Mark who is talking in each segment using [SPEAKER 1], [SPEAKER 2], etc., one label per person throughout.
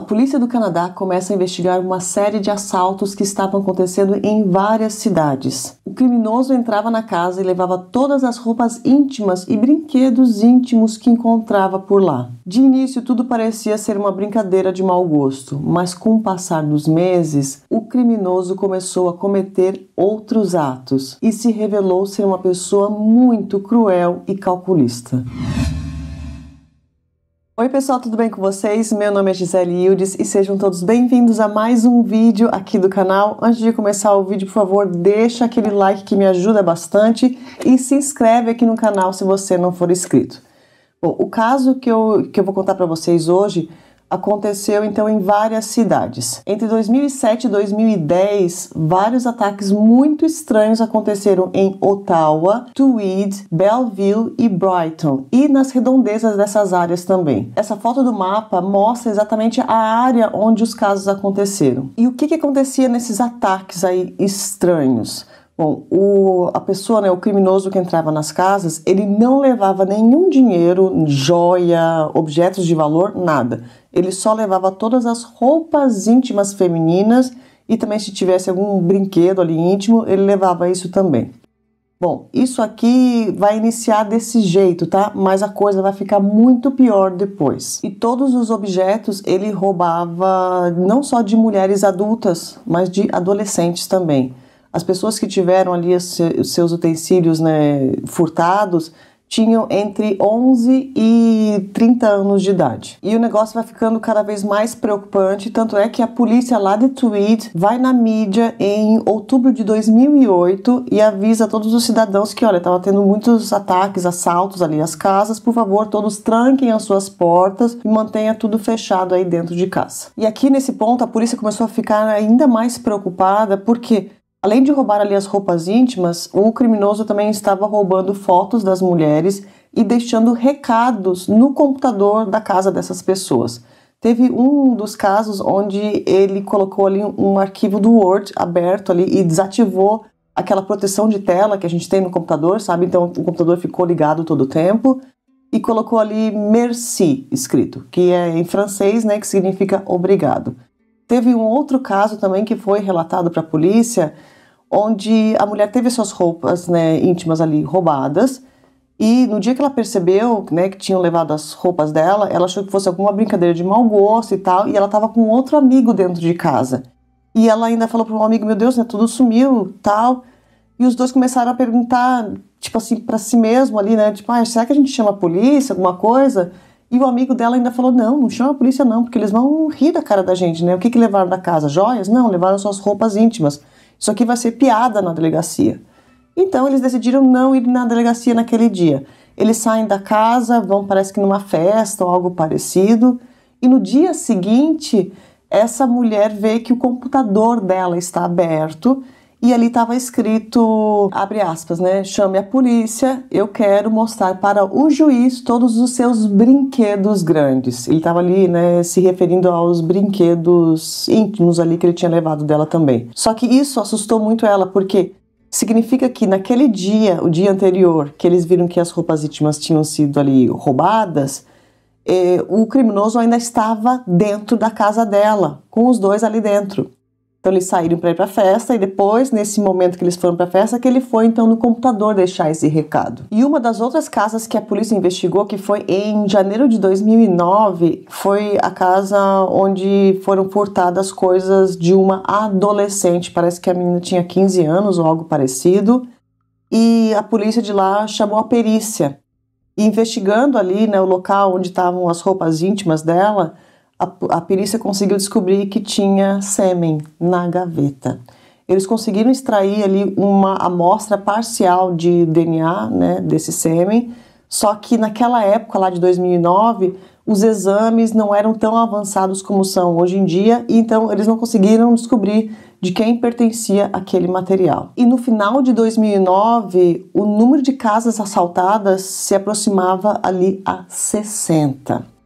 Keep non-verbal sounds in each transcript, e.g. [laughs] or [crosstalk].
[SPEAKER 1] A polícia do Canadá começa a investigar uma série de assaltos que estavam acontecendo em várias cidades. O criminoso entrava na casa e levava todas as roupas íntimas e brinquedos íntimos que encontrava por lá. De início, tudo parecia ser uma brincadeira de mau gosto, mas com o passar dos meses, o criminoso começou a cometer outros atos e se revelou ser uma pessoa muito cruel e calculista. Oi pessoal, tudo bem com vocês? Meu nome é Gisele Hildes e sejam todos bem-vindos a mais um vídeo aqui do canal. Antes de começar o vídeo, por favor, deixa aquele like que me ajuda bastante e se inscreve aqui no canal se você não for inscrito. Bom, o caso que eu, que eu vou contar para vocês hoje aconteceu então em várias cidades. Entre 2007 e 2010, vários ataques muito estranhos aconteceram em Ottawa, Tweed, Belleville e Brighton, e nas redondezas dessas áreas também. Essa foto do mapa mostra exatamente a área onde os casos aconteceram. E o que, que acontecia nesses ataques aí estranhos? Bom, o, a pessoa, né, o criminoso que entrava nas casas, ele não levava nenhum dinheiro, joia, objetos de valor, nada. Ele só levava todas as roupas íntimas femininas e também se tivesse algum brinquedo ali íntimo, ele levava isso também. Bom, isso aqui vai iniciar desse jeito, tá? Mas a coisa vai ficar muito pior depois. E todos os objetos ele roubava não só de mulheres adultas, mas de adolescentes também. As pessoas que tiveram ali os seus utensílios né, furtados tinham entre 11 e 30 anos de idade. E o negócio vai ficando cada vez mais preocupante, tanto é que a polícia lá de Tweed vai na mídia em outubro de 2008 e avisa todos os cidadãos que, olha, estava tendo muitos ataques, assaltos ali às casas, por favor, todos tranquem as suas portas e mantenha tudo fechado aí dentro de casa. E aqui nesse ponto a polícia começou a ficar ainda mais preocupada porque Além de roubar ali as roupas íntimas, o criminoso também estava roubando fotos das mulheres e deixando recados no computador da casa dessas pessoas. Teve um dos casos onde ele colocou ali um arquivo do Word aberto ali e desativou aquela proteção de tela que a gente tem no computador, sabe? Então o computador ficou ligado todo o tempo e colocou ali merci escrito, que é em francês, né, que significa obrigado. Teve um outro caso também que foi relatado para a polícia, onde a mulher teve suas roupas né, íntimas ali roubadas. E no dia que ela percebeu né, que tinham levado as roupas dela, ela achou que fosse alguma brincadeira de mau gosto e tal, e ela estava com outro amigo dentro de casa. E ela ainda falou para um amigo: Meu Deus, né, tudo sumiu tal. E os dois começaram a perguntar, tipo assim, para si mesmo ali, né? Tipo, ah, será que a gente chama a polícia, alguma coisa? E o amigo dela ainda falou: não, não chama a polícia não, porque eles vão rir da cara da gente, né? O que, que levaram da casa? Joias? Não, levaram suas roupas íntimas. Isso aqui vai ser piada na delegacia. Então eles decidiram não ir na delegacia naquele dia. Eles saem da casa, vão, parece que numa festa ou algo parecido, e no dia seguinte, essa mulher vê que o computador dela está aberto e ali estava escrito, abre aspas, né? Chame a polícia, eu quero mostrar para o juiz todos os seus brinquedos grandes. Ele estava ali, né, se referindo aos brinquedos íntimos ali que ele tinha levado dela também. Só que isso assustou muito ela, porque significa que naquele dia, o dia anterior, que eles viram que as roupas íntimas tinham sido ali roubadas, eh, o criminoso ainda estava dentro da casa dela, com os dois ali dentro. Então eles saíram para ir para a festa e depois, nesse momento que eles foram para a festa, que ele foi então no computador deixar esse recado. E uma das outras casas que a polícia investigou, que foi em janeiro de 2009, foi a casa onde foram furtadas coisas de uma adolescente. Parece que a menina tinha 15 anos ou algo parecido. E a polícia de lá chamou a perícia. E investigando ali, né, o local onde estavam as roupas íntimas dela, a, perícia conseguiu descobrir que tinha sêmen na gaveta. Eles conseguiram extrair ali uma amostra parcial de DNA né, desse sêmen, só que naquela época, lá de 2009, os exames não eram tão avançados como são hoje em dia, e então eles não conseguiram descobrir de quem pertencia aquele material. E no final de 2009, o número de casas assaltadas se aproximava ali a 60.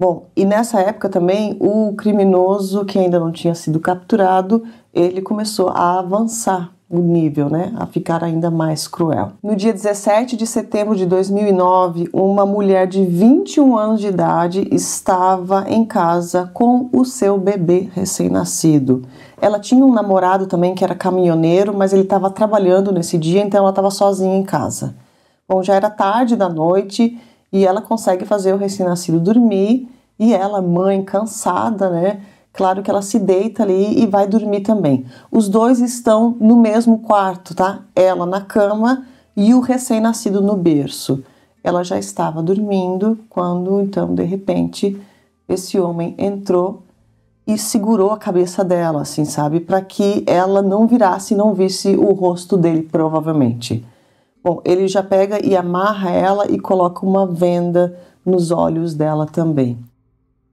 [SPEAKER 1] Bom, e nessa época também o criminoso que ainda não tinha sido capturado, ele começou a avançar o nível, né, a ficar ainda mais cruel. No dia 17 de setembro de 2009, uma mulher de 21 anos de idade estava em casa com o seu bebê recém-nascido. Ela tinha um namorado também que era caminhoneiro, mas ele estava trabalhando nesse dia, então ela estava sozinha em casa. Bom, já era tarde da noite e ela consegue fazer o recém-nascido dormir e ela, mãe, cansada, né? Claro que ela se deita ali e vai dormir também. Os dois estão no mesmo quarto, tá? Ela na cama e o recém-nascido no berço. Ela já estava dormindo quando, então, de repente, esse homem entrou e segurou a cabeça dela, assim, sabe? Para que ela não virasse e não visse o rosto dele, provavelmente. Bom, ele já pega e amarra ela e coloca uma venda nos olhos dela também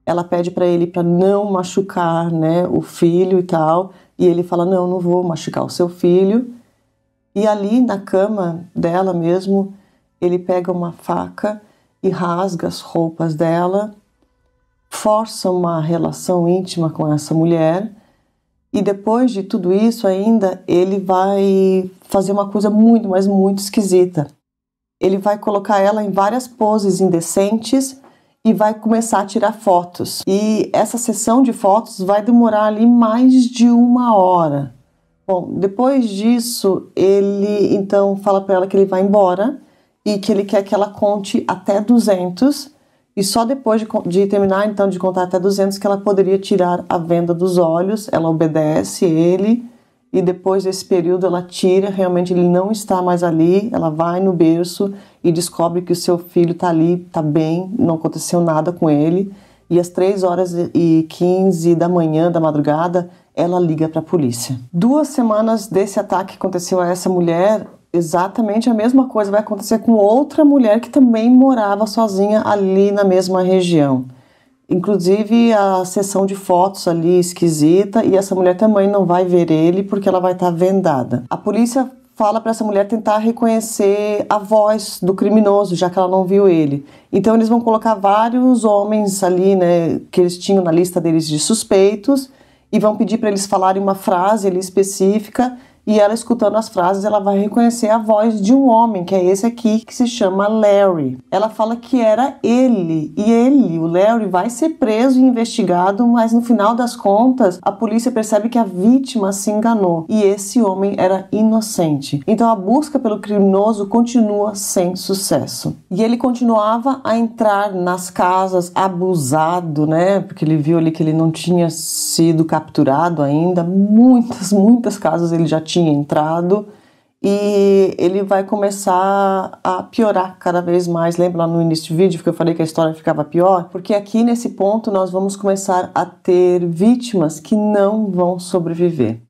[SPEAKER 1] ela pede para ele para não machucar, né, o filho e tal, e ele fala: "Não, não vou machucar o seu filho". E ali na cama dela mesmo, ele pega uma faca e rasga as roupas dela, força uma relação íntima com essa mulher. E depois de tudo isso ainda, ele vai fazer uma coisa muito, mas muito esquisita. Ele vai colocar ela em várias poses indecentes e vai começar a tirar fotos. E essa sessão de fotos vai demorar ali mais de uma hora. Bom, depois disso, ele então fala para ela que ele vai embora e que ele quer que ela conte até 200 e só depois de, de, terminar então de contar até 200 que ela poderia tirar a venda dos olhos. Ela obedece ele e depois desse período ela tira, realmente ele não está mais ali, ela vai no berço e descobre que o seu filho está ali, está bem, não aconteceu nada com ele. E às 3 horas e 15 da manhã, da madrugada, ela liga para a polícia. Duas semanas desse ataque que aconteceu a essa mulher, exatamente a mesma coisa vai acontecer com outra mulher que também morava sozinha ali na mesma região. Inclusive a sessão de fotos ali esquisita e essa mulher também não vai ver ele porque ela vai estar tá vendada. A polícia fala para essa mulher tentar reconhecer a voz do criminoso, já que ela não viu ele. Então eles vão colocar vários homens ali, né, que eles tinham na lista deles de suspeitos e vão pedir para eles falarem uma frase ali específica e ela escutando as frases, ela vai reconhecer a voz de um homem, que é esse aqui, que se chama Larry. Ela fala que era ele, e ele, o Larry, vai ser preso e investigado, mas no final das contas, a polícia percebe que a vítima se enganou e esse homem era inocente. Então a busca pelo criminoso continua sem sucesso. E ele continuava a entrar nas casas abusado, né? Porque ele viu ali que ele não tinha sido capturado ainda. Muitas, muitas casas ele já tinha tinha entrado e ele vai começar a piorar cada vez mais. Lembra lá no início do vídeo que eu falei que a história ficava pior? Porque aqui nesse ponto nós vamos começar a ter vítimas que não vão sobreviver.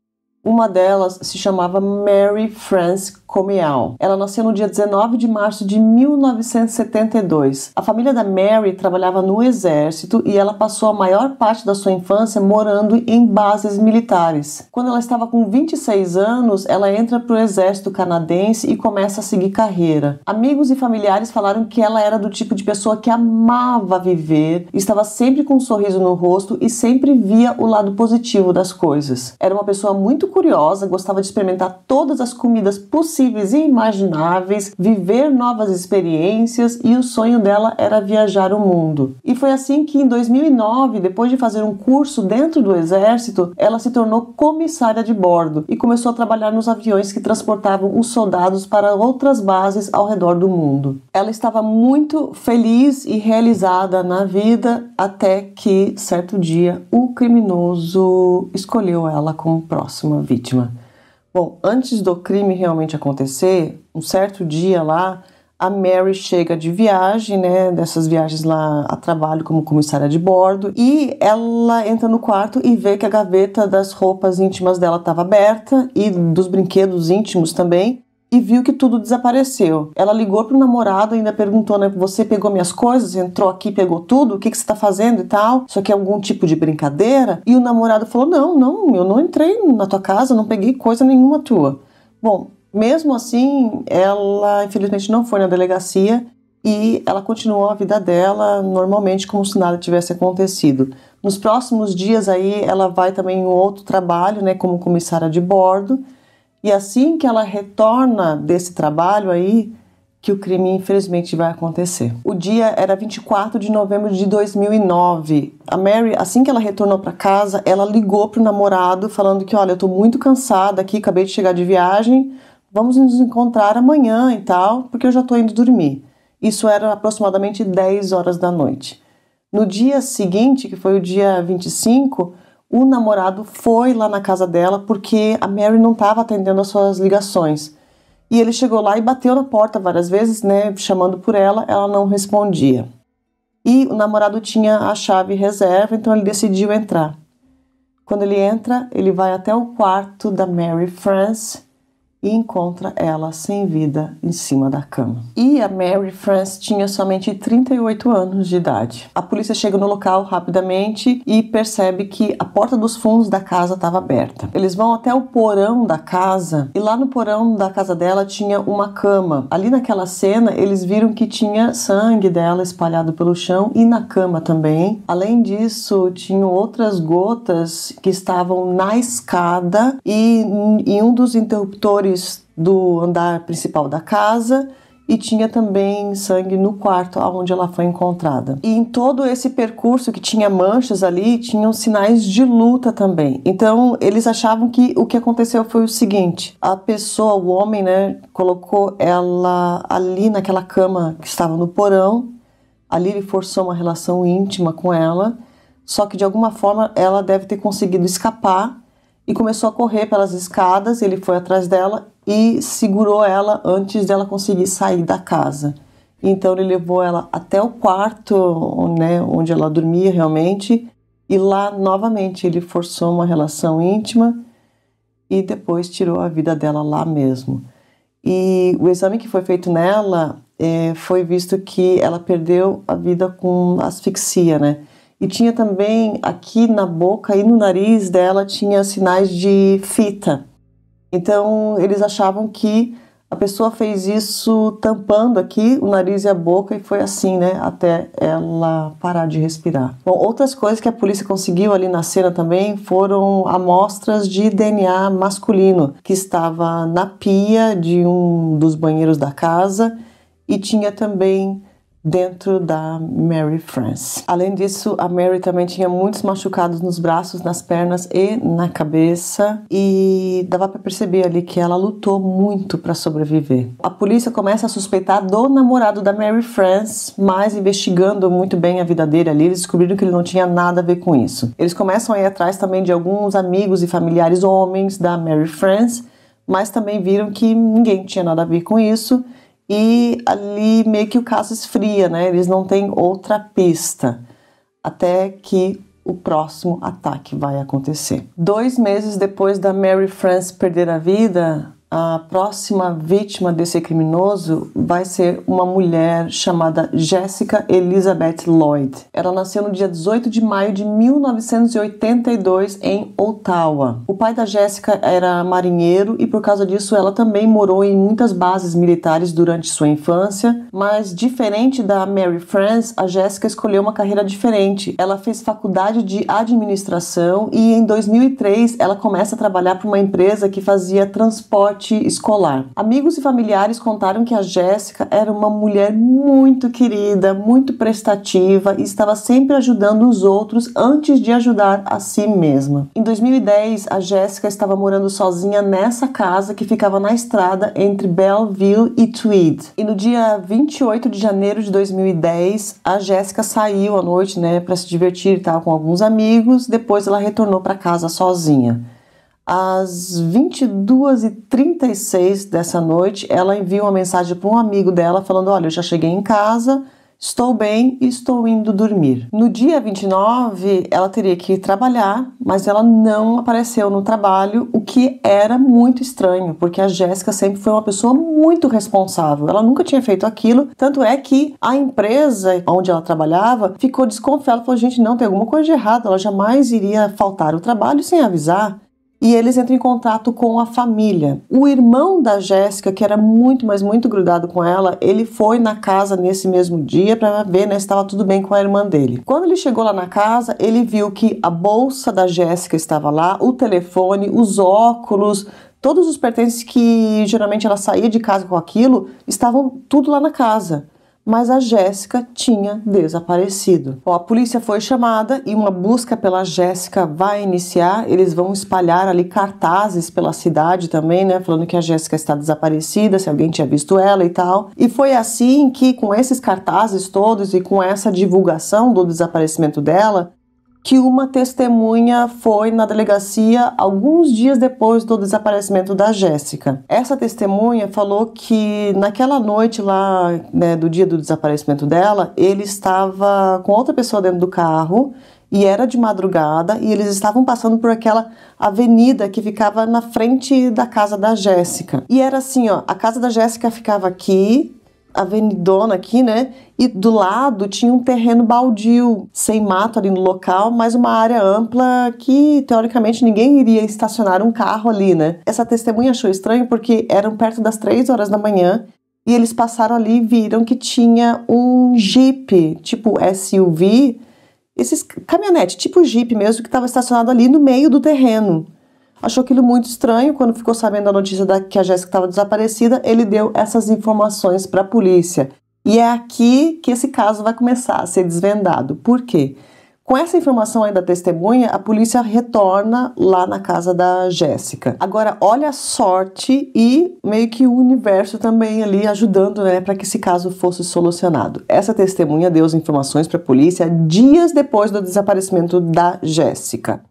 [SPEAKER 1] Uma delas se chamava Mary France Comeal. Ela nasceu no dia 19 de março de 1972. A família da Mary trabalhava no exército e ela passou a maior parte da sua infância morando em bases militares. Quando ela estava com 26 anos, ela entra para o exército canadense e começa a seguir carreira. Amigos e familiares falaram que ela era do tipo de pessoa que amava viver, estava sempre com um sorriso no rosto e sempre via o lado positivo das coisas. Era uma pessoa muito curiosa, gostava de experimentar todas as comidas possíveis e imagináveis, viver novas experiências e o sonho dela era viajar o mundo. E foi assim que em 2009, depois de fazer um curso dentro do exército, ela se tornou comissária de bordo e começou a trabalhar nos aviões que transportavam os soldados para outras bases ao redor do mundo. Ela estava muito feliz e realizada na vida até que certo dia o criminoso escolheu ela como próxima vítima. Bom, antes do crime realmente acontecer, um certo dia lá, a Mary chega de viagem, né, dessas viagens lá a trabalho como comissária de bordo, e ela entra no quarto e vê que a gaveta das roupas íntimas dela estava aberta e dos brinquedos íntimos também e viu que tudo desapareceu. Ela ligou pro namorado e ainda perguntou, né? Você pegou minhas coisas, entrou aqui, pegou tudo, o que, que você tá fazendo e tal? Isso aqui é algum tipo de brincadeira? E o namorado falou: Não, não, eu não entrei na tua casa, não peguei coisa nenhuma tua. Bom, mesmo assim, ela infelizmente não foi na delegacia e ela continuou a vida dela normalmente como se nada tivesse acontecido. Nos próximos dias aí ela vai também em outro trabalho, né, como comissária de bordo E assim que ela retorna desse trabalho aí, que o crime infelizmente vai acontecer. O dia era 24 de novembro de 2009. A Mary, assim que ela retornou para casa, ela ligou pro namorado falando que, olha, eu tô muito cansada aqui, acabei de chegar de viagem, vamos nos encontrar amanhã e tal, porque eu já tô indo dormir. Isso era aproximadamente 10 horas da noite. No dia seguinte, que foi o dia 25, o namorado foi lá na casa dela porque a Mary não estava atendendo as suas ligações. E ele chegou lá e bateu na porta várias vezes, né, chamando por ela, ela não respondia. E o namorado tinha a chave reserva, então ele decidiu entrar. Quando ele entra, ele vai até o quarto da Mary France e encontra ela sem vida em cima da cama. E a Mary France tinha somente 38 anos de idade. A polícia chega no local rapidamente e percebe que a porta dos fundos da casa estava aberta. Eles vão até o porão da casa e lá no porão da casa dela tinha uma cama. Ali naquela cena, eles viram que tinha sangue dela espalhado pelo chão e na cama também. Além disso, tinham outras gotas que estavam na escada e em um dos interruptores do andar principal da casa e tinha também sangue no quarto onde ela foi encontrada. E em todo esse percurso que tinha manchas ali, tinham sinais de luta também. Então, eles achavam que o que aconteceu foi o seguinte: a pessoa, o homem, né, colocou ela ali naquela cama que estava no porão. Ali ele forçou uma relação íntima com ela, só que de alguma forma ela deve ter conseguido escapar e começou a correr pelas escadas. Ele foi atrás dela e segurou ela antes dela conseguir sair da casa. Então ele levou ela até o quarto, né, onde ela dormia realmente, e lá novamente ele forçou uma relação íntima e depois tirou a vida dela lá mesmo. E o exame que foi feito nela é, foi visto que ela perdeu a vida com asfixia, né? E tinha também aqui na boca e no nariz dela tinha sinais de fita. Então eles achavam que a pessoa fez isso tampando aqui o nariz e a boca e foi assim, né, até ela parar de respirar. Bom, outras coisas que a polícia conseguiu ali na cena também foram amostras de DNA masculino que estava na pia de um dos banheiros da casa e tinha também dentro da Mary France. Além disso, a Mary também tinha muitos machucados nos braços, nas pernas e na cabeça e dava para perceber ali que ela lutou muito para sobreviver. A polícia começa a suspeitar do namorado da Mary France, mas investigando muito bem a vida dele ali, eles descobriram que ele não tinha nada a ver com isso. Eles começam a ir atrás também de alguns amigos e familiares homens da Mary France, mas também viram que ninguém tinha nada a ver com isso e ali meio que o caso esfria, né? Eles não têm outra pista até que o próximo ataque vai acontecer. Dois meses depois da Mary France perder a vida, a próxima vítima desse criminoso vai ser uma mulher chamada Jessica Elizabeth Lloyd. Ela nasceu no dia 18 de maio de 1982 em Ottawa. O pai da Jessica era marinheiro e por causa disso ela também morou em muitas bases militares durante sua infância, mas diferente da Mary France, a Jessica escolheu uma carreira diferente. Ela fez faculdade de administração e em 2003 ela começa a trabalhar para uma empresa que fazia transporte escolar. Amigos e familiares contaram que a Jéssica era uma mulher muito querida, muito prestativa e estava sempre ajudando os outros antes de ajudar a si mesma. Em 2010, a Jéssica estava morando sozinha nessa casa que ficava na estrada entre Belleville e Tweed. E no dia 28 de janeiro de 2010, a Jéssica saiu à noite, né, para se divertir e tal com alguns amigos. Depois ela retornou para casa sozinha. Às 22h36 dessa noite, ela envia uma mensagem para um amigo dela falando: Olha, eu já cheguei em casa, estou bem e estou indo dormir. No dia 29, ela teria que ir trabalhar, mas ela não apareceu no trabalho, o que era muito estranho, porque a Jéssica sempre foi uma pessoa muito responsável. Ela nunca tinha feito aquilo, tanto é que a empresa onde ela trabalhava ficou desconfiada, falou: gente, não, tem alguma coisa de errado, ela jamais iria faltar o trabalho sem avisar e eles entram em contato com a família. O irmão da Jéssica, que era muito, mas muito grudado com ela, ele foi na casa nesse mesmo dia para ver né, se estava tudo bem com a irmã dele. Quando ele chegou lá na casa, ele viu que a bolsa da Jéssica estava lá, o telefone, os óculos, todos os pertences que geralmente ela saía de casa com aquilo estavam tudo lá na casa mas a Jéssica tinha desaparecido. Bom, a polícia foi chamada e uma busca pela Jéssica vai iniciar. Eles vão espalhar ali cartazes pela cidade também, né, falando que a Jéssica está desaparecida, se alguém tinha visto ela e tal. E foi assim que, com esses cartazes todos e com essa divulgação do desaparecimento dela, que uma testemunha foi na delegacia alguns dias depois do desaparecimento da Jéssica. Essa testemunha falou que naquela noite lá, né, do dia do desaparecimento dela, ele estava com outra pessoa dentro do carro e era de madrugada e eles estavam passando por aquela avenida que ficava na frente da casa da Jéssica. E era assim, ó, a casa da Jéssica ficava aqui, avenidona aqui, né? E do lado tinha um terreno baldio, sem mato ali no local, mas uma área ampla que teoricamente ninguém iria estacionar um carro ali, né? Essa testemunha achou estranho porque eram perto das três horas da manhã e eles passaram ali e viram que tinha um Jeep, tipo SUV, esses caminhonete, tipo Jeep mesmo, que estava estacionado ali no meio do terreno achou aquilo muito estranho. Quando ficou sabendo da notícia da, que a Jéssica estava desaparecida, ele deu essas informações para a polícia. E é aqui que esse caso vai começar a ser desvendado. Por quê? Com essa informação aí da testemunha, a polícia retorna lá na casa da Jéssica. Agora, olha a sorte e meio que o universo também ali ajudando, né, para que esse caso fosse solucionado. Essa testemunha deu as informações para a polícia dias depois do desaparecimento da Jéssica.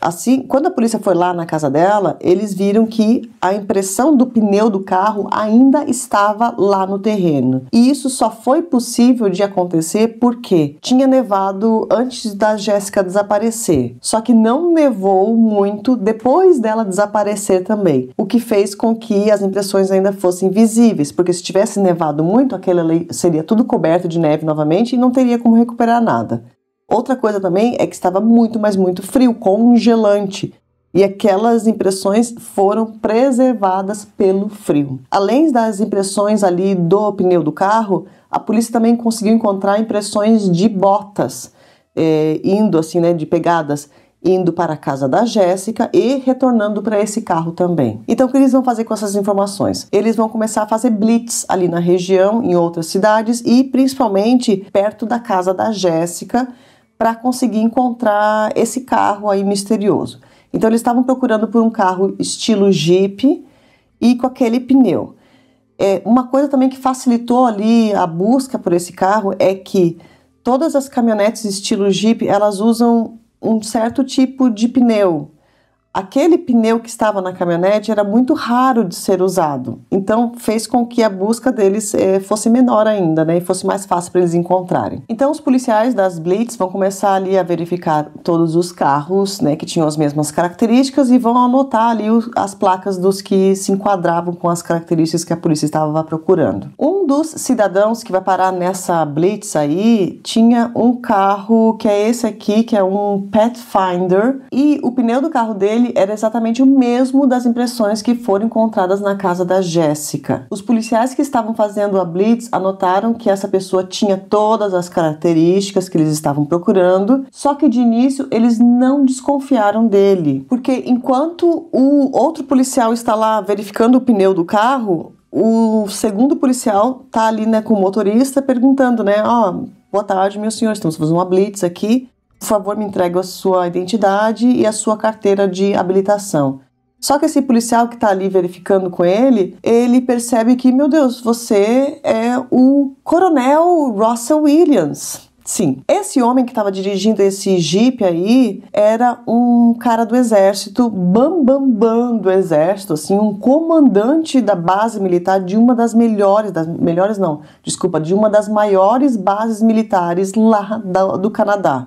[SPEAKER 1] Assim, quando a polícia foi lá na casa dela, eles viram que a impressão do pneu do carro ainda estava lá no terreno. E isso só foi possível de acontecer porque tinha nevado antes da Jéssica desaparecer. Só que não nevou muito depois dela desaparecer também, o que fez com que as impressões ainda fossem visíveis, porque se tivesse nevado muito, aquele seria tudo coberto de neve novamente e não teria como recuperar nada. Outra coisa também é que estava muito, mas muito frio, congelante. E aquelas impressões foram preservadas pelo frio. Além das impressões ali do pneu do carro, a polícia também conseguiu encontrar impressões de botas, é, indo assim, né, de pegadas, indo para a casa da Jéssica e retornando para esse carro também. Então, o que eles vão fazer com essas informações? Eles vão começar a fazer blitz ali na região, em outras cidades e principalmente perto da casa da Jéssica para conseguir encontrar esse carro aí misterioso. Então eles estavam procurando por um carro estilo Jeep e com aquele pneu. É, uma coisa também que facilitou ali a busca por esse carro é que todas as caminhonetes estilo Jeep elas usam um certo tipo de pneu aquele pneu que estava na caminhonete era muito raro de ser usado, então fez com que a busca deles eh, fosse menor ainda, né, e fosse mais fácil para eles encontrarem. Então os policiais das Blitz vão começar ali a verificar todos os carros, né, que tinham as mesmas características e vão anotar ali os, as placas dos que se enquadravam com as características que a polícia estava procurando. Um dos cidadãos que vai parar nessa Blitz aí tinha um carro que é esse aqui, que é um Pathfinder, e o pneu do carro dele dele era exatamente o mesmo das impressões que foram encontradas na casa da Jéssica. Os policiais que estavam fazendo a blitz anotaram que essa pessoa tinha todas as características que eles estavam procurando, só que de início eles não desconfiaram dele, porque enquanto o outro policial está lá verificando o pneu do carro, o segundo policial tá ali, né, com o motorista perguntando, né, ó, oh, boa tarde, meu senhor, estamos fazendo uma blitz aqui. Por favor, me entregue a sua identidade e a sua carteira de habilitação. Só que esse policial que está ali verificando com ele, ele percebe que, meu Deus, você é o Coronel Russell Williams. Sim, esse homem que estava dirigindo esse jeep aí era um cara do exército, bam bam bam do exército, assim, um comandante da base militar de uma das melhores, das melhores não, desculpa, de uma das maiores bases militares lá do, do Canadá.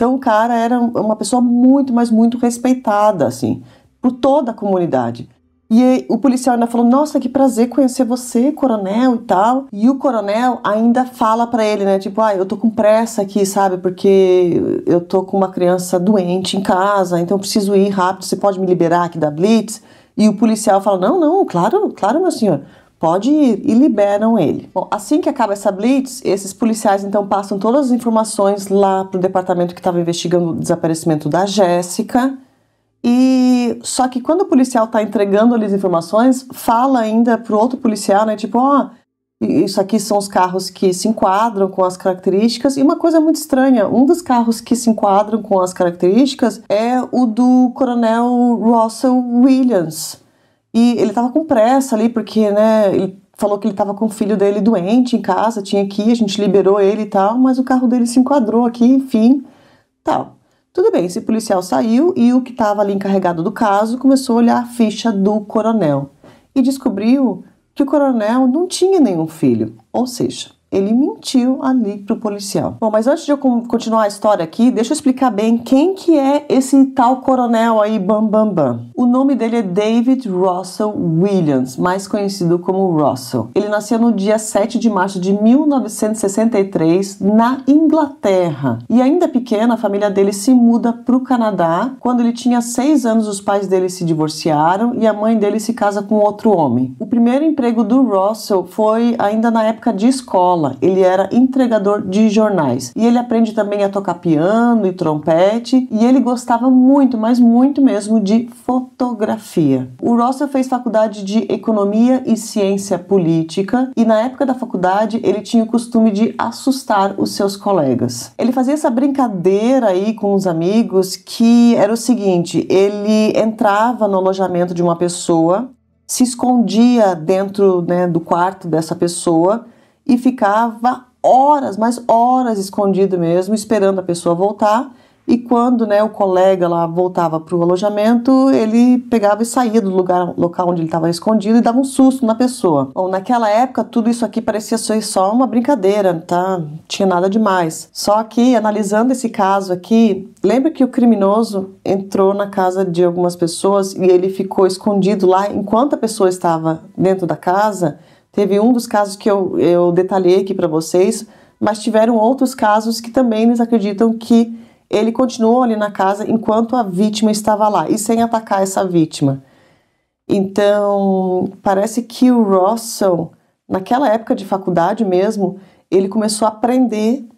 [SPEAKER 1] Então o cara era uma pessoa muito, mas muito respeitada, assim, por toda a comunidade. E o policial ainda falou: Nossa, que prazer conhecer você, coronel e tal. E o coronel ainda fala para ele, né? Tipo, ah, eu tô com pressa aqui, sabe? Porque eu tô com uma criança doente em casa, então eu preciso ir rápido. Você pode me liberar aqui da Blitz? E o policial fala: Não, não, claro, claro, meu senhor pode ir e liberam ele. Bom, assim que acaba essa blitz, esses policiais então passam todas as informações lá para o departamento que estava investigando o desaparecimento da Jéssica E só que quando o policial está entregando ali as informações, fala ainda pro outro policial, né? Tipo, ó, oh, isso aqui são os carros que se enquadram com as características. E uma coisa muito estranha: um dos carros que se enquadram com as características é o do coronel Russell Williams. E ele estava com pressa ali, porque, né, ele falou que ele estava com o filho dele doente em casa, tinha que ir, a gente liberou ele e tal, mas o carro dele se enquadrou aqui, enfim, tal. Tudo bem, esse policial saiu e o que estava ali encarregado do caso começou a olhar a ficha do coronel e descobriu que o coronel não tinha nenhum filho, ou seja, ele mentiu ali pro policial. Bom, mas antes de eu continuar a história aqui, deixa eu explicar bem quem que é esse tal coronel aí Bam Bam Bam. O nome dele é David Russell Williams, mais conhecido como Russell. Ele nasceu no dia 7 de março de 1963 na Inglaterra. E ainda pequeno, a família dele se muda para o Canadá. Quando ele tinha 6 anos, os pais dele se divorciaram e a mãe dele se casa com outro homem. O primeiro emprego do Russell foi ainda na época de escola escola, ele era entregador de jornais. E ele aprende também a tocar piano e trompete, e ele gostava muito, mas muito mesmo de fotografia. O Russell fez faculdade de Economia e Ciência Política, e na época da faculdade ele tinha o costume de assustar os seus colegas. Ele fazia essa brincadeira aí com os amigos que era o seguinte, ele entrava no alojamento de uma pessoa, se escondia dentro né, do quarto dessa pessoa e ficava horas, mas horas escondido mesmo, esperando a pessoa voltar. E quando né, o colega lá voltava para o alojamento, ele pegava e saía do lugar, local onde ele estava escondido e dava um susto na pessoa. Bom, naquela época, tudo isso aqui parecia ser só uma brincadeira, tá? Não tinha nada demais. Só que, analisando esse caso aqui, lembra que o criminoso entrou na casa de algumas pessoas e ele ficou escondido lá enquanto a pessoa estava dentro da casa? Teve um dos casos que eu, eu detalhei aqui para vocês, mas tiveram outros casos que também eles acreditam que ele continuou ali na casa enquanto a vítima estava lá e sem atacar essa vítima. Então, parece que o Russell, naquela época de faculdade mesmo, ele começou a aprender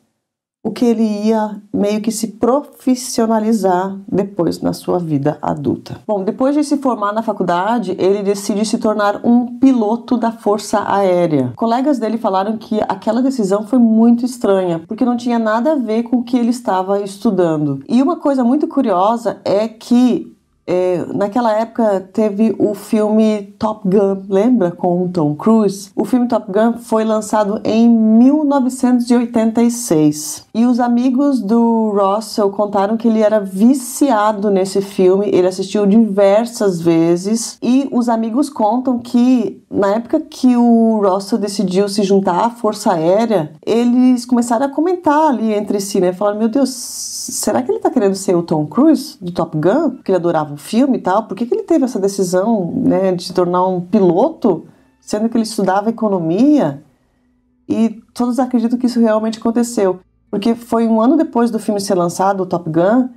[SPEAKER 1] o que ele ia meio que se profissionalizar depois na sua vida adulta. Bom, depois de se formar na faculdade, ele decide se tornar um piloto da Força Aérea. Colegas dele falaram que aquela decisão foi muito estranha, porque não tinha nada a ver com o que ele estava estudando. E uma coisa muito curiosa é que é, naquela época teve o filme Top Gun, lembra? Com o Tom Cruise. O filme Top Gun foi lançado em 1986. E os amigos do Russell contaram que ele era viciado nesse filme, ele assistiu diversas vezes. E os amigos contam que na época que o Russell decidiu se juntar à Força Aérea, eles começaram a comentar ali entre si, né? Falaram: Meu Deus, será que ele tá querendo ser o Tom Cruise do Top Gun? Porque ele adorava filme e tal, por que, que ele teve essa decisão né, de se tornar um piloto, sendo que ele estudava economia? E todos acreditam que isso realmente aconteceu, porque foi um ano depois do filme ser lançado, o Top Gun,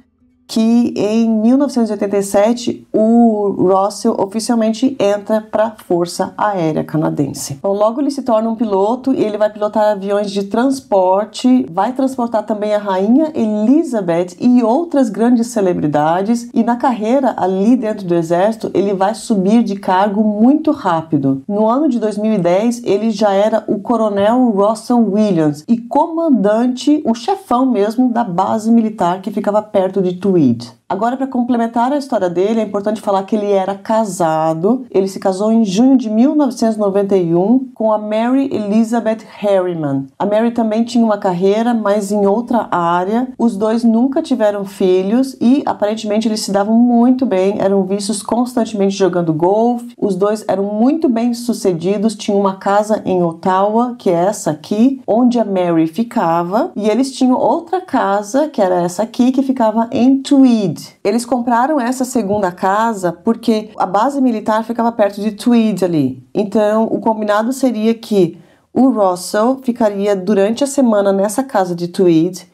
[SPEAKER 1] que em 1987 o Russell oficialmente entra para a Força Aérea Canadense. Então, logo ele se torna um piloto e ele vai pilotar aviões de transporte, vai transportar também a rainha Elizabeth e outras grandes celebridades e na carreira ali dentro do exército ele vai subir de cargo muito rápido. No ano de 2010 ele já era o coronel Russell Williams e comandante, o chefão mesmo da base militar que ficava perto de Tweed Tweed. Agora, para complementar a história dele, é importante falar que ele era casado. Ele se casou em junho de 1991 com a Mary Elizabeth Harriman. A Mary também tinha uma carreira, mas em outra área. Os dois nunca tiveram filhos e aparentemente eles se davam muito bem, eram vistos constantemente jogando golfe. Os dois eram muito bem sucedidos, tinham uma casa em Ottawa, que é essa aqui, onde a Mary ficava, e eles tinham outra casa, que era essa aqui, que ficava em Tweed. Tweed. Eles compraram essa segunda casa porque a base militar ficava perto de Tweed ali. Então, o combinado seria que o Russell ficaria durante a semana nessa casa de Tweed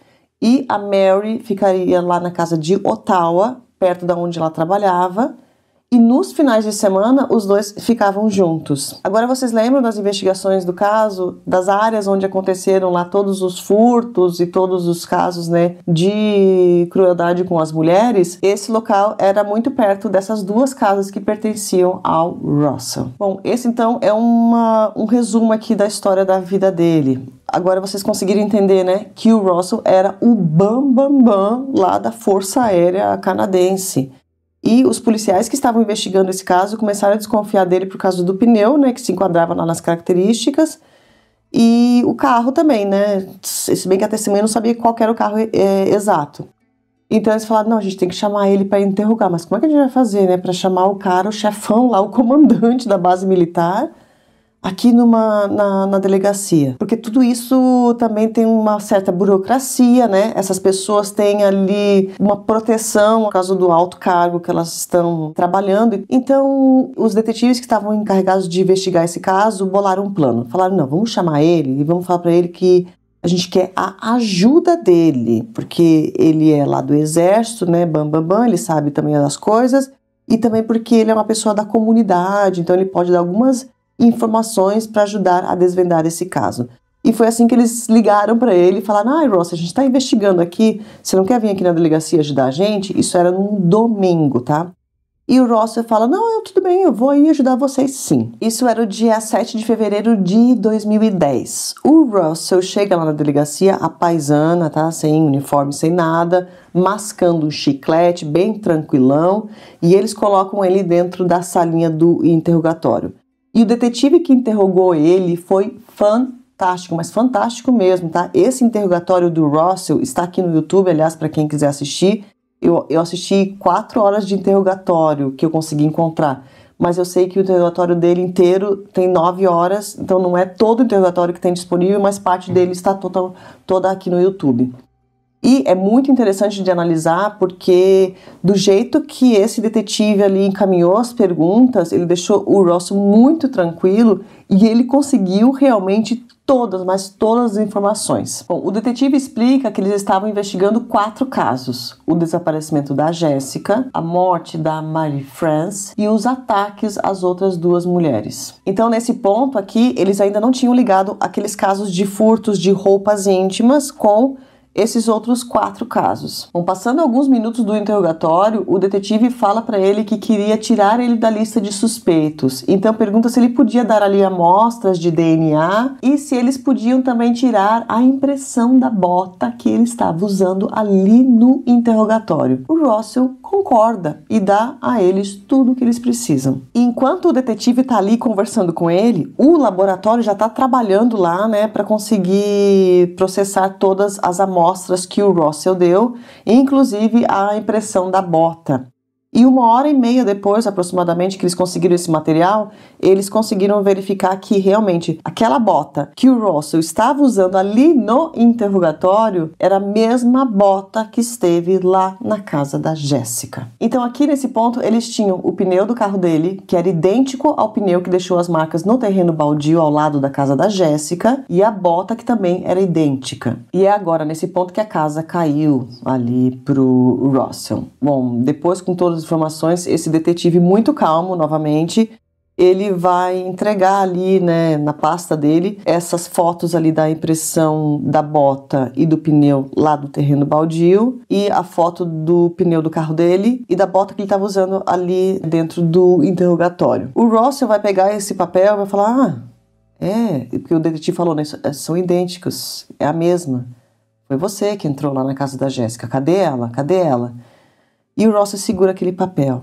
[SPEAKER 1] e a Mary ficaria lá na casa de Ottawa, perto da onde ela trabalhava, e nos finais de semana os dois ficavam juntos. Agora vocês lembram das investigações do caso, das áreas onde aconteceram lá todos os furtos e todos os casos, né, de crueldade com as mulheres? Esse local era muito perto dessas duas casas que pertenciam ao Russell. Bom, esse então é uma, um resumo aqui da história da vida dele. Agora vocês conseguiram entender, né, que o Russell era o bam bam bam lá da Força Aérea Canadense. E os policiais que estavam investigando esse caso começaram a desconfiar dele por causa do pneu, né, que se enquadrava lá nas características, e o carro também, né? Se bem que a testemunha não sabia qual era o carro é, exato. Então eles falaram: não, a gente tem que chamar ele para interrogar. Mas como é que a gente vai fazer, né? Para chamar o cara, o chefão lá, o comandante da base militar, aqui numa, na, na, delegacia. Porque tudo isso também tem uma certa burocracia, né? Essas pessoas têm ali uma proteção por causa do alto cargo que elas estão trabalhando. Então, os detetives que estavam encarregados de investigar esse caso bolaram um plano. Falaram: não, vamos chamar ele e vamos falar para ele que a gente quer a ajuda dele, porque ele é lá do exército, né? Bam, bam, bam, ele sabe também das coisas. E também porque ele é uma pessoa da comunidade, então ele pode dar algumas informações para ajudar a desvendar esse caso. E foi assim que eles ligaram para ele e falaram: Ai, Ross, a gente está investigando aqui, você não quer vir aqui na delegacia ajudar a gente? Isso era num domingo, tá? E o Russell fala: Não, eu, tudo bem, eu vou aí ajudar vocês sim. Isso era o dia 7 de fevereiro de 2010. O Russell chega lá na delegacia, a paisana, tá? Sem uniforme, sem nada, mascando um chiclete, bem tranquilão, e eles colocam ele dentro da salinha do interrogatório. E o detetive que interrogou ele foi fantástico, mas fantástico mesmo, tá? Esse interrogatório do Russell está aqui no YouTube, aliás, para quem quiser assistir. Eu, eu assisti quatro horas de interrogatório que eu consegui encontrar, mas eu sei que o interrogatório dele inteiro tem nove horas, então não é todo o interrogatório que tem disponível, mas parte dele está toda, toda aqui no YouTube. E é muito interessante de analisar porque do jeito que esse detetive ali encaminhou as perguntas, ele deixou o Ross muito tranquilo e ele conseguiu realmente todas, mas todas as informações. Bom, o detetive explica que eles estavam investigando quatro casos: o desaparecimento da Jéssica, a morte da Marie France e os ataques às outras duas mulheres. Então, nesse ponto aqui, eles ainda não tinham ligado aqueles casos de furtos de roupas íntimas com esses outros quatro casos. Bom, passando alguns minutos do interrogatório, o detetive fala para ele que queria tirar ele da lista de suspeitos. Então pergunta se ele podia dar ali amostras de DNA e se eles podiam também tirar a impressão da bota que ele estava usando ali no interrogatório. O Russell concorda e dá a eles tudo o que eles precisam. Enquanto o detetive está ali conversando com ele, o laboratório já está trabalhando lá, né, para conseguir processar todas as amostras amostras que o Russell deu, inclusive a impressão da bota. E uma hora e meia depois, aproximadamente, que eles conseguiram esse material, eles conseguiram verificar que realmente aquela bota que o Russell estava usando ali no interrogatório era a mesma bota que esteve lá na casa da Jéssica. Então, aqui nesse ponto, eles tinham o pneu do carro dele, que era idêntico ao pneu que deixou as marcas no terreno baldio ao lado da casa da Jéssica, e a bota que também era idêntica. E é agora nesse ponto que a casa caiu ali pro Russell. Bom, depois com todos informações, esse detetive muito calmo novamente, ele vai entregar ali, né, na pasta dele, essas fotos ali da impressão da bota e do pneu lá do terreno baldio e a foto do pneu do carro dele e da bota que ele estava usando ali dentro do interrogatório. O Russell vai pegar esse papel e vai falar: "Ah, é, porque o detetive falou, né, são idênticos, é a mesma. Foi você que entrou lá na casa da Jéssica. Cadê ela? Cadê ela?" E o Russell segura aquele papel.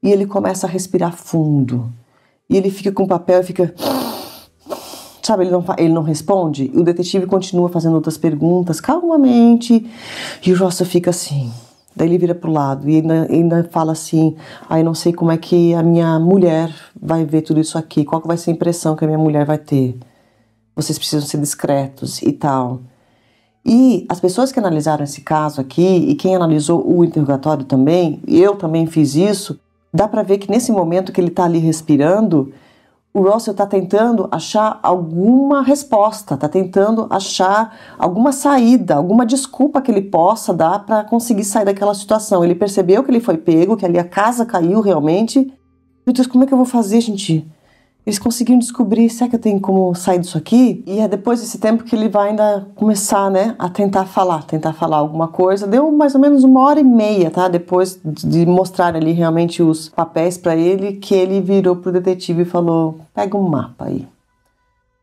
[SPEAKER 1] E ele começa a respirar fundo. E ele fica com o papel e fica. Sabe, ele não, ele não responde. E o detetive continua fazendo outras perguntas calmamente. E o Russell fica assim. Daí ele vira pro lado e ainda, ainda fala assim: Ai, ah, não sei como é que a minha mulher vai ver tudo isso aqui. Qual vai ser a impressão que a minha mulher vai ter? Vocês precisam ser discretos e tal. E as pessoas que analisaram esse caso aqui e quem analisou o interrogatório também, eu também fiz isso, dá para ver que nesse momento que ele está ali respirando, o Russell está tentando achar alguma resposta, está tentando achar alguma saída, alguma desculpa que ele possa dar para conseguir sair daquela situação. Ele percebeu que ele foi pego, que ali a casa caiu realmente. Meu Deus, como é que eu vou fazer, gente? Eles conseguiram descobrir, será que eu tenho como sair disso aqui? E é depois desse tempo que ele vai ainda começar, né, a tentar falar, tentar falar alguma coisa. Deu mais ou menos uma hora e meia, tá? Depois de mostrar ali realmente os papéis para ele, que ele virou pro detetive e falou: pega um mapa aí.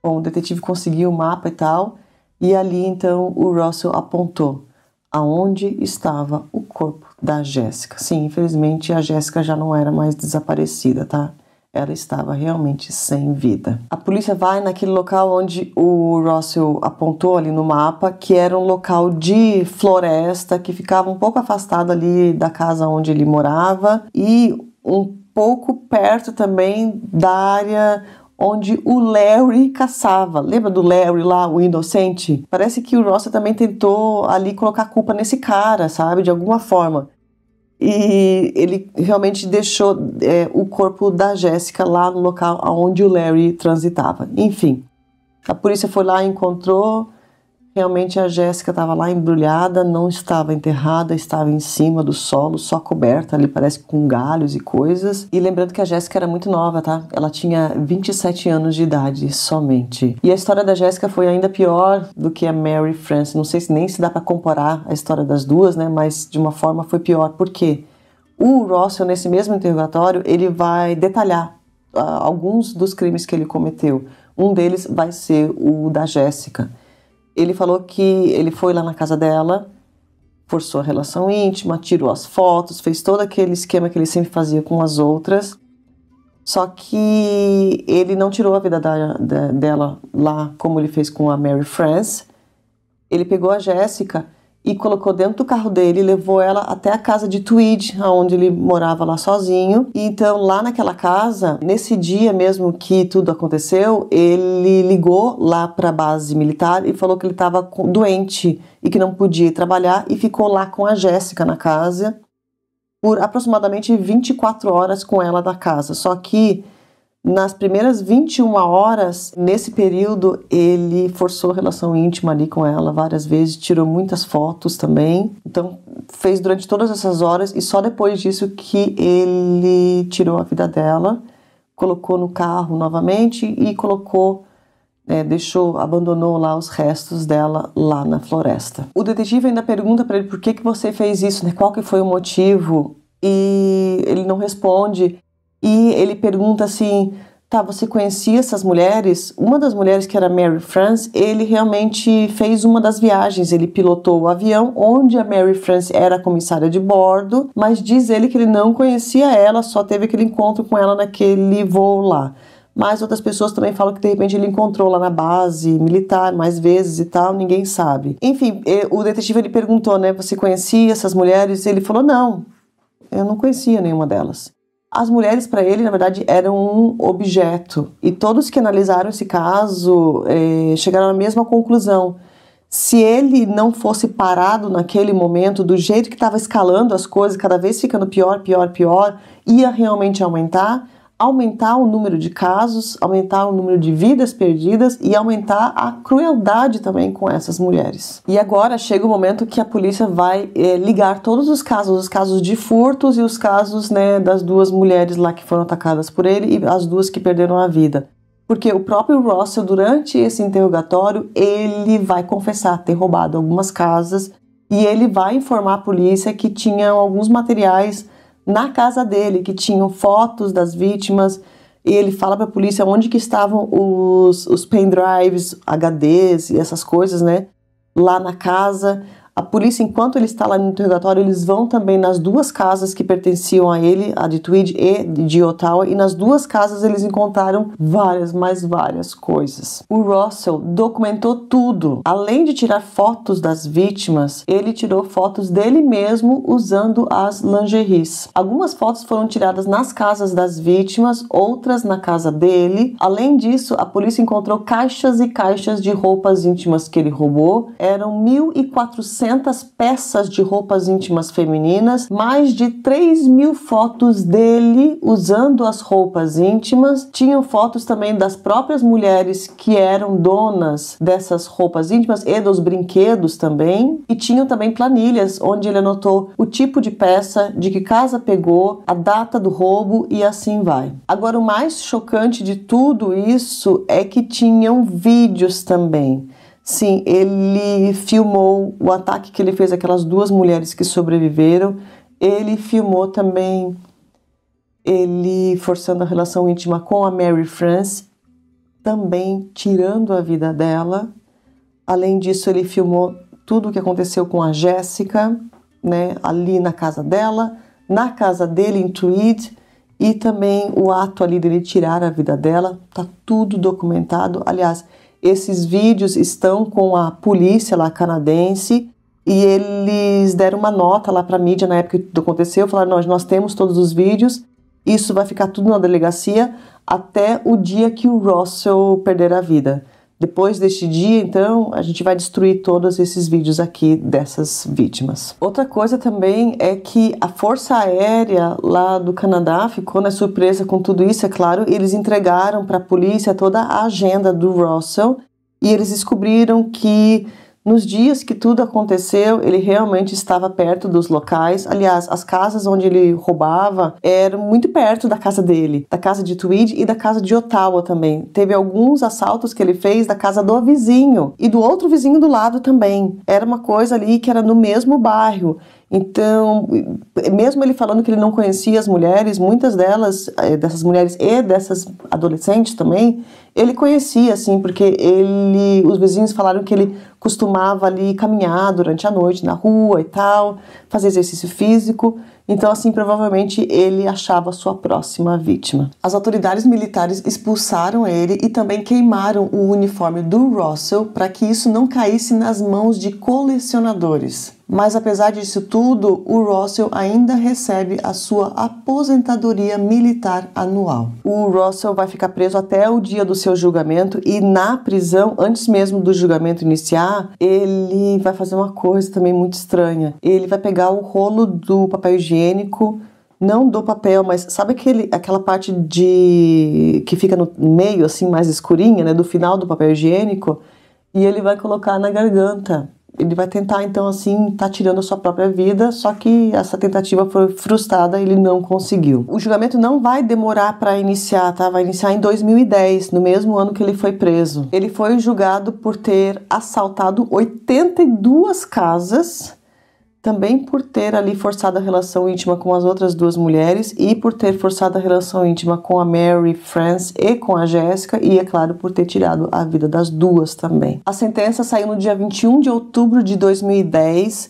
[SPEAKER 1] Bom, o detetive conseguiu o mapa e tal, e ali então o Russell apontou aonde estava o corpo da Jéssica. Sim, infelizmente a Jéssica já não era mais desaparecida, tá? Ela estava realmente sem vida. A polícia vai naquele local onde o Russell apontou ali no mapa, que era um local de floresta que ficava um pouco afastado ali da casa onde ele morava e um pouco perto também da área onde o Larry caçava. Lembra do Larry lá, o inocente? Parece que o Russell também tentou ali colocar culpa nesse cara, sabe? De alguma forma e ele realmente deixou é, o corpo da Jéssica lá no local onde o Larry transitava. Enfim, a polícia foi lá encontrou. Realmente a Jéssica estava lá embrulhada, não estava enterrada, estava em cima do solo, só coberta ali, parece com galhos e coisas. E lembrando que a Jéssica era muito nova, tá? Ela tinha 27 anos de idade somente. E a história da Jéssica foi ainda pior do que a Mary Frances. Não sei se nem se dá para comparar a história das duas, né? Mas de uma forma foi pior. Por quê? O Russell, nesse mesmo interrogatório, ele vai detalhar uh, alguns dos crimes que ele cometeu. Um deles vai ser o da Jéssica ele falou que ele foi lá na casa dela, forçou a relação íntima, tirou as fotos, fez todo aquele esquema que ele sempre fazia com as outras. Só que ele não tirou a vida da, da, dela lá como ele fez com a Mary France. Ele pegou a Jéssica e colocou dentro do carro dele, levou ela até a casa de Tweed, onde ele morava lá sozinho. E então, lá naquela casa, nesse dia mesmo que tudo aconteceu, ele ligou lá para a base militar e falou que ele estava doente e que não podia trabalhar e ficou lá com a Jéssica na casa por aproximadamente 24 horas com ela da casa. Só que nas primeiras 21 horas, nesse período, ele forçou relação íntima ali com ela várias vezes, tirou muitas fotos também. Então, fez durante todas essas horas e só depois disso que ele tirou a vida dela, colocou no carro novamente e colocou é, deixou, abandonou lá os restos dela lá na floresta. O detetive ainda pergunta para ele por que que você fez isso, né? Qual que foi o motivo? E ele não responde e ele pergunta assim: tá, você conhecia essas mulheres? Uma das mulheres, que era Mary France, ele realmente fez uma das viagens. Ele pilotou o avião onde a Mary France era comissária de bordo, mas diz ele que ele não conhecia ela, só teve aquele encontro com ela naquele voo lá. Mas outras pessoas também falam que de repente ele encontrou lá na base militar mais vezes e tal, ninguém sabe. Enfim, o detetive ele perguntou, né, você conhecia essas mulheres? Ele falou: "Não, eu não conhecia nenhuma delas". As mulheres, para ele, na verdade, eram um objeto. E todos que analisaram esse caso eh, chegaram à mesma conclusão. Se ele não fosse parado naquele momento, do jeito que estava escalando as coisas, cada vez ficando pior, pior, pior, ia realmente aumentar, aumentar o número de casos, aumentar o número de vidas perdidas e aumentar a crueldade também com essas mulheres. E agora chega o momento que a polícia vai é, ligar todos os casos, os casos de furtos e os casos né, das duas mulheres lá que foram atacadas por ele e as duas que perderam a vida. Porque o próprio Russell, durante esse interrogatório, ele vai confessar ter roubado algumas casas e ele vai informar a polícia que tinham alguns materiais na casa dele, que tinham fotos das vítimas, e ele fala para a polícia onde que estavam os, os pendrives, HDs e essas coisas, né? Lá na casa. A polícia, enquanto ele está lá no interrogatório, eles vão também nas duas casas que pertenciam a ele, a de Tweed e de Ottawa, e nas duas casas eles encontraram várias, mais várias coisas. O Russell documentou tudo. Além de tirar fotos das vítimas, ele tirou fotos dele mesmo usando as lingeries. Algumas fotos foram tiradas nas casas das vítimas, outras na casa dele. Além disso, a polícia encontrou caixas e caixas de roupas íntimas que ele roubou. Eram 1.400 600 peças de roupas íntimas femininas, mais de 3 mil fotos dele usando as roupas íntimas. Tinham fotos também das próprias mulheres que eram donas dessas roupas íntimas e dos brinquedos também. E tinham também planilhas onde ele anotou o tipo de peça, de que casa pegou, a data do roubo e assim vai. Agora, o mais chocante de tudo isso é que tinham vídeos também. Sim, ele filmou o ataque que ele fez aquelas duas mulheres que sobreviveram. Ele filmou também ele forçando a relação íntima com a Mary France, também tirando a vida dela. Além disso, ele filmou tudo o que aconteceu com a Jéssica, né, ali na casa dela, na casa dele em Tweed, e também o ato ali dele tirar a vida dela, tá tudo documentado. Aliás, esses vídeos estão com a polícia lá canadense e eles deram uma nota lá para a mídia na época que tudo aconteceu, falaram: nós, nós temos todos os vídeos, isso vai ficar tudo na delegacia até o dia que o Russell perder a vida. Depois deste dia, então, a gente vai destruir todos esses vídeos aqui dessas vítimas. Outra coisa também é que a Força Aérea lá do Canadá ficou na surpresa com tudo isso, é claro. Eles entregaram para a polícia toda a agenda do Russell e eles descobriram que nos dias que tudo aconteceu, ele realmente estava perto dos locais. Aliás, as casas onde ele roubava eram muito perto da casa dele, da casa de Tweed e da casa de Ottawa também. Teve alguns assaltos que ele fez da casa do vizinho e do outro vizinho do lado também. Era uma coisa ali que era no mesmo bairro. Então, mesmo ele falando que ele não conhecia as mulheres, muitas delas, eh, dessas mulheres e dessas adolescentes também, ele conhecia, assim, porque ele, os vizinhos falaram que ele costumava ali caminhar durante a noite na rua e tal, fazer exercício físico. Então, assim, provavelmente ele achava sua próxima vítima. As autoridades militares expulsaram ele e também queimaram o uniforme do Russell para que isso não caísse nas mãos de colecionadores. Mas apesar disso tudo, o Russell ainda recebe a sua aposentadoria militar anual. O Russell vai ficar preso até o dia do seu julgamento e na prisão, antes mesmo do julgamento iniciar, ele vai fazer uma coisa também muito estranha. Ele vai pegar o rolo do papel higiênico não do papel, mas sabe aquele, aquela parte de que fica no meio, assim, mais escurinha, né, do final do papel higiênico, e ele vai colocar na garganta ele vai tentar então assim tá tirando a sua própria vida, só que essa tentativa foi frustrada, ele não conseguiu. O julgamento não vai demorar para iniciar, tá? Vai iniciar em 2010, no mesmo ano que ele foi preso. Ele foi julgado por ter assaltado 82 casas também por ter ali forçado a relação íntima com as outras duas mulheres e por ter forçado a relação íntima com a Mary France e com a Jéssica e, é claro, por ter tirado a vida das duas também. A sentença saiu no dia 21 de outubro de 2010.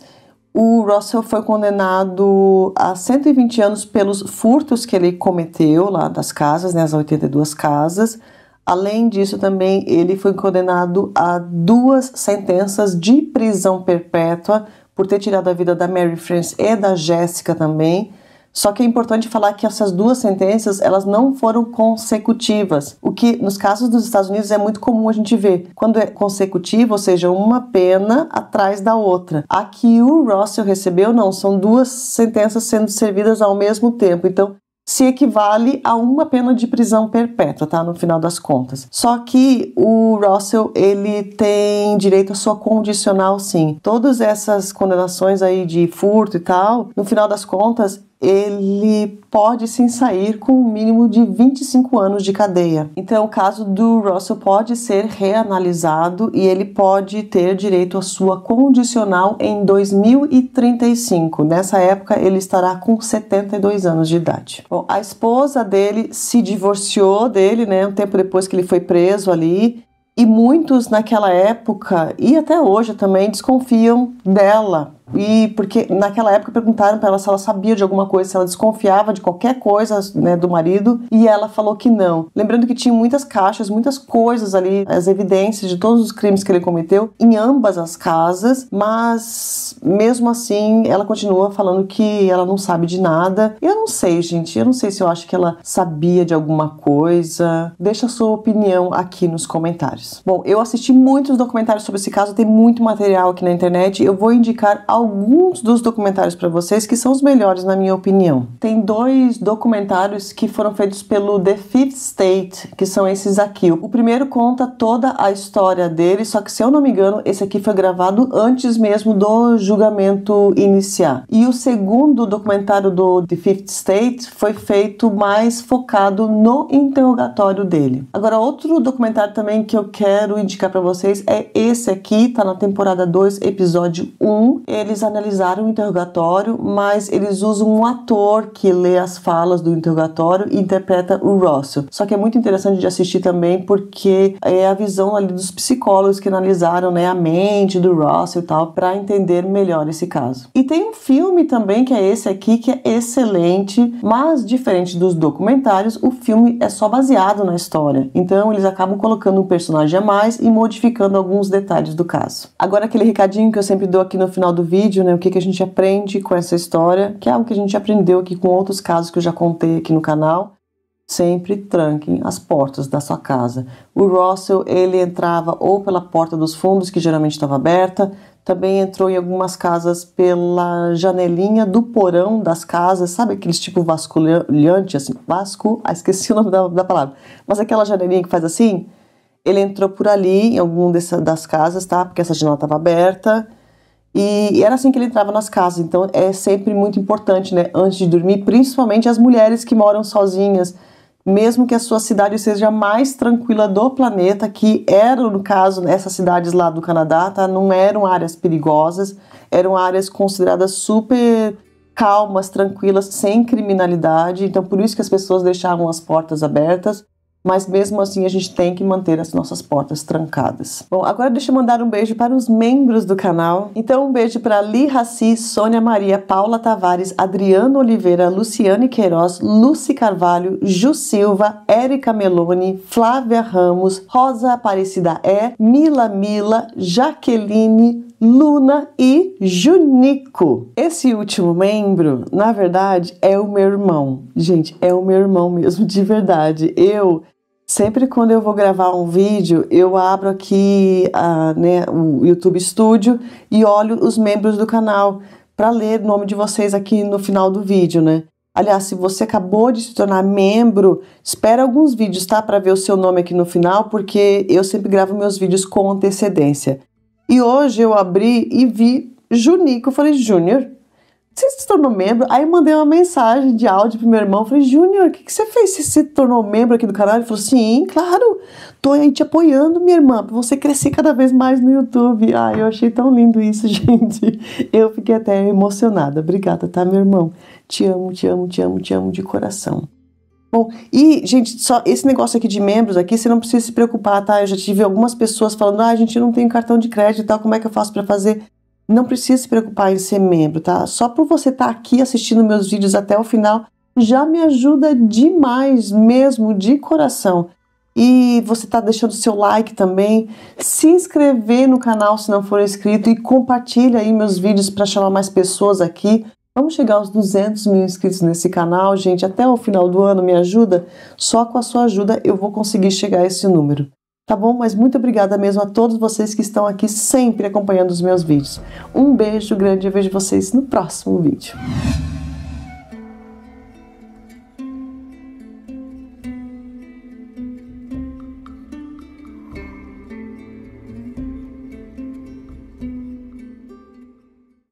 [SPEAKER 1] O Russell foi condenado a 120 anos pelos furtos que ele cometeu lá das casas, né, as 82 casas. Além disso, também ele foi condenado a duas sentenças de prisão perpétua por ter tirado a vida da Mary France e da Jéssica também. Só que é importante falar que essas duas sentenças elas não foram consecutivas, o que nos casos dos Estados Unidos é muito comum a gente ver quando é consecutivo, ou seja, uma pena atrás da outra. Aqui o Russell recebeu não, são duas sentenças sendo servidas ao mesmo tempo. Então se equivale a uma pena de prisão perpétua, tá? No final das contas. Só que o Russell, ele tem direito à sua condicional, sim. Todas essas condenações aí de furto e tal, no final das contas, ele pode sim sair com um mínimo de 25 anos de cadeia. Então, o caso do Russell pode ser reanalisado e ele pode ter direito à sua condicional em 2035. Nessa época, ele estará com 72 anos de idade. Bom, a esposa dele se divorciou dele, né, um tempo depois que ele foi preso ali. E muitos naquela época e até hoje também desconfiam dela E porque naquela época perguntaram para ela se ela sabia de alguma coisa, se ela desconfiava de qualquer coisa né, do marido, e ela falou que não. Lembrando que tinha muitas caixas, muitas coisas ali, as evidências de todos os crimes que ele cometeu em ambas as casas, mas mesmo assim ela continua falando que ela não sabe de nada. Eu não sei, gente, eu não sei se eu acho que ela sabia de alguma coisa. Deixa a sua opinião aqui nos comentários. Bom, eu assisti muitos documentários sobre esse caso, tem muito material aqui na internet. Eu vou indicar alguns dos documentários para vocês que são os melhores na minha opinião. Tem dois documentários que foram feitos pelo The Fifth State, que são esses aqui. O primeiro conta toda a história dele, só que se eu não me engano, esse aqui foi gravado antes mesmo do julgamento iniciar. E o segundo documentário do The Fifth State foi feito mais focado no interrogatório dele. Agora, outro documentário também que eu quero indicar para vocês é esse aqui, tá na temporada 2, episódio 1. Eles analisaram o interrogatório, mas eles usam um ator que lê as falas do interrogatório e interpreta o Russell. Só que é muito interessante de assistir também porque é a visão ali dos psicólogos que analisaram né, a mente do Russell e tal para entender melhor esse caso. E tem um filme também que é esse aqui que é excelente, mas diferente dos documentários, o filme é só baseado na história. Então eles acabam colocando um personagem a mais e modificando alguns detalhes do caso. Agora aquele recadinho que eu sempre dou aqui no final do vídeo, né, o que, que a gente aprende com essa história, que é algo que a gente aprendeu aqui com outros casos que eu já contei aqui no canal. Sempre tranquem as portas da sua casa. O Russell, ele entrava ou pela porta dos fundos, que geralmente estava aberta, também entrou em algumas casas pela janelinha do porão das casas, sabe aqueles tipo vasculhante, assim, vasco, ah, esqueci o nome da, da palavra, mas aquela janelinha que faz assim, ele entrou por ali, em algum dessa, das casas, tá, porque essa janela estava aberta, e era assim que ele entrava nas casas, então é sempre muito importante, né, antes de dormir, principalmente as mulheres que moram sozinhas, mesmo que a sua cidade seja a mais tranquila do planeta, que eram, no caso, essas cidades lá do Canadá, tá? Não eram áreas perigosas, eram áreas consideradas super calmas, tranquilas, sem criminalidade. Então, por isso que as pessoas deixavam as portas abertas mas mesmo assim a gente tem que manter as nossas portas trancadas. Bom, agora deixa eu mandar um beijo para os membros do canal. Então, um beijo para Li Raci, Sônia Maria, Paula Tavares, Adriano Oliveira, Luciane Queiroz, Lucy Carvalho, Ju Silva, Érica Meloni, Flávia Ramos, Rosa Aparecida E, Mila Mila, Jaqueline, Luna e Junico. Esse último membro, na verdade, é o meu irmão. Gente, é o meu irmão mesmo, de verdade. Eu Sempre quando eu vou gravar um vídeo, eu abro aqui a, né, o YouTube Studio e olho os membros do canal para ler o nome de vocês aqui no final do vídeo, né? Aliás, se você acabou de se tornar membro, espera alguns vídeos, tá? Para ver o seu nome aqui no final, porque eu sempre gravo meus vídeos com antecedência. E hoje eu abri e vi Junico. Eu falei, Júnior, você se tornou membro? Aí mandei uma mensagem de áudio pro meu irmão. Falei, Júnior, o que, que você fez? Você se tornou membro aqui do canal? Ele falou, sim, claro. Tô aí te apoiando, minha irmã, pra você crescer cada vez mais no YouTube. Ai, eu achei tão lindo isso, [laughs] gente. Eu fiquei até emocionada. Obrigada, tá, meu irmão? Te amo, te amo, te amo, te amo de coração. Bom, e, gente, só esse negócio aqui de membros aqui, você não precisa se preocupar, tá? Eu já tive algumas pessoas falando, ah, a gente não tem cartão de crédito e tal, como é que eu faço para fazer? Não precisa se preocupar em ser membro, tá? Só por você estar tá aqui assistindo meus vídeos até o final, já me ajuda demais mesmo, de coração. E você tá deixando seu like também, se inscrever no canal se não for inscrito e compartilha aí meus vídeos para chamar mais pessoas aqui. Vamos chegar aos 200 mil inscritos nesse canal, gente. Até o final do ano, me ajuda? Só com a sua ajuda eu vou conseguir chegar a esse número. Tá bom? Mas muito obrigada mesmo a todos vocês que estão aqui sempre acompanhando os meus vídeos. Um beijo grande e vejo vocês no próximo vídeo.